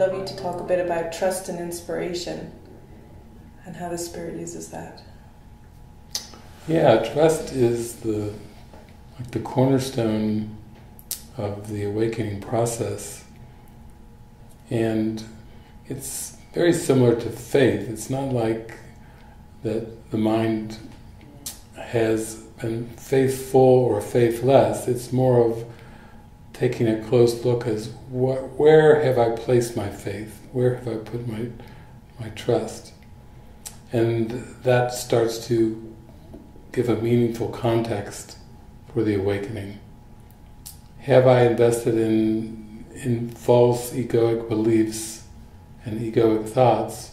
love you to talk a bit about trust and inspiration and how the Spirit uses that. Yeah, trust is the like the cornerstone of the awakening process. And it's very similar to faith. It's not like that the mind has been faithful or faithless. It's more of taking a close look as where have I placed my faith? Where have I put my my trust? And that starts to give a meaningful context for the awakening. Have I invested in in false egoic beliefs and egoic thoughts,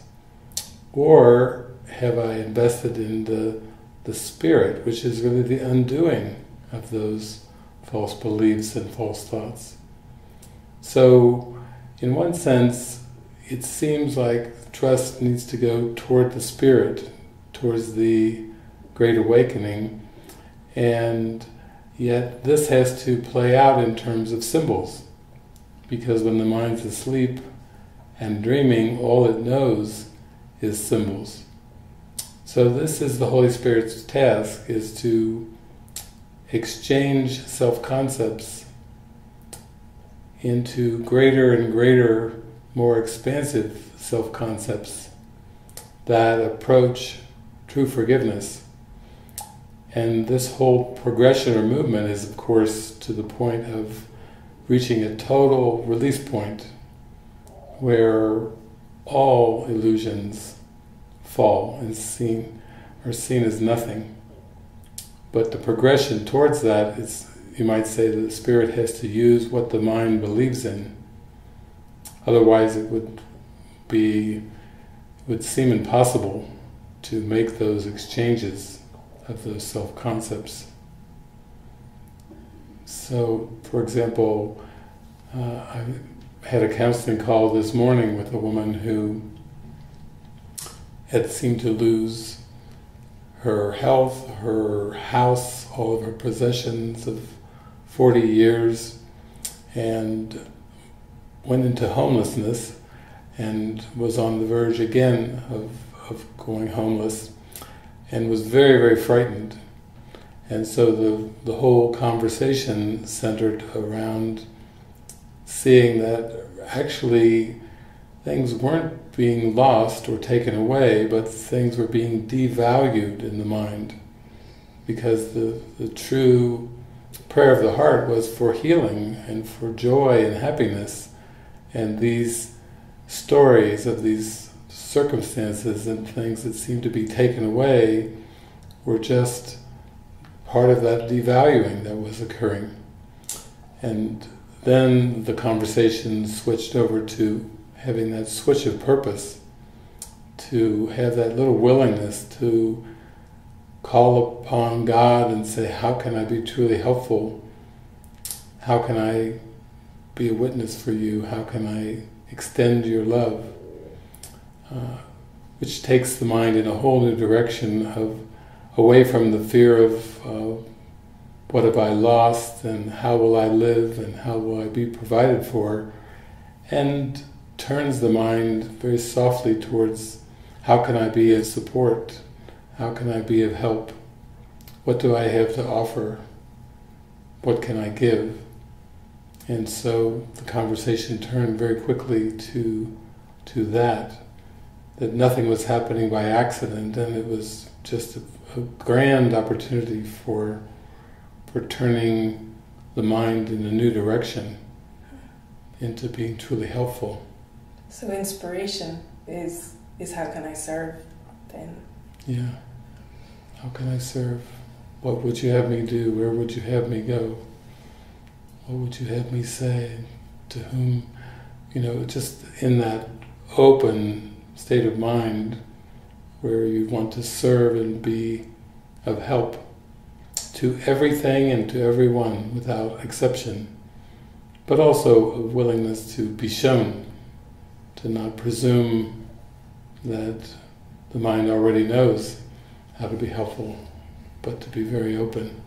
or have I invested in the the spirit, which is really the undoing of those false beliefs and false thoughts? So, in one sense, it seems like trust needs to go toward the spirit, towards the great awakening, and yet this has to play out in terms of symbols, because when the mind's asleep and dreaming, all it knows is symbols. So this is the Holy Spirit's task, is to exchange self-concepts into greater and greater, more expansive self-concepts that approach true forgiveness. And this whole progression or movement is, of course, to the point of reaching a total release point where all illusions fall and seen are seen as nothing. But the progression towards that is, you might say, that the spirit has to use what the mind believes in. Otherwise, it would be, would seem impossible to make those exchanges of those self-concepts. So, for example, uh, I had a counseling call this morning with a woman who had seemed to lose her health, her house, all of her possessions of 40 years, and went into homelessness and was on the verge again of, of going homeless and was very, very frightened. And so the, the whole conversation centered around seeing that actually things weren't being lost or taken away, but things were being devalued in the mind. Because the, the true prayer of the heart was for healing and for joy and happiness. And these stories of these circumstances and things that seemed to be taken away were just part of that devaluing that was occurring. And then the conversation switched over to having that switch of purpose, to have that little willingness to call upon God and say, how can I be truly helpful? How can I be a witness for you? How can I extend your love? Uh, which takes the mind in a whole new direction of away from the fear of uh, what have I lost and how will I live and how will I be provided for, and turns the mind very softly towards how can I be of support, how can I be of help, what do I have to offer, what can I give. And so the conversation turned very quickly to, to that, that nothing was happening by accident and it was just a, a grand opportunity for, for turning the mind in a new direction into being truly helpful. So inspiration is is how can I serve then? Yeah. How can I serve? What would you have me do? Where would you have me go? What would you have me say? To whom? You know, just in that open state of mind where you want to serve and be of help to everything and to everyone without exception, but also a willingness to be shown to not presume that the mind already knows how to be helpful, but to be very open.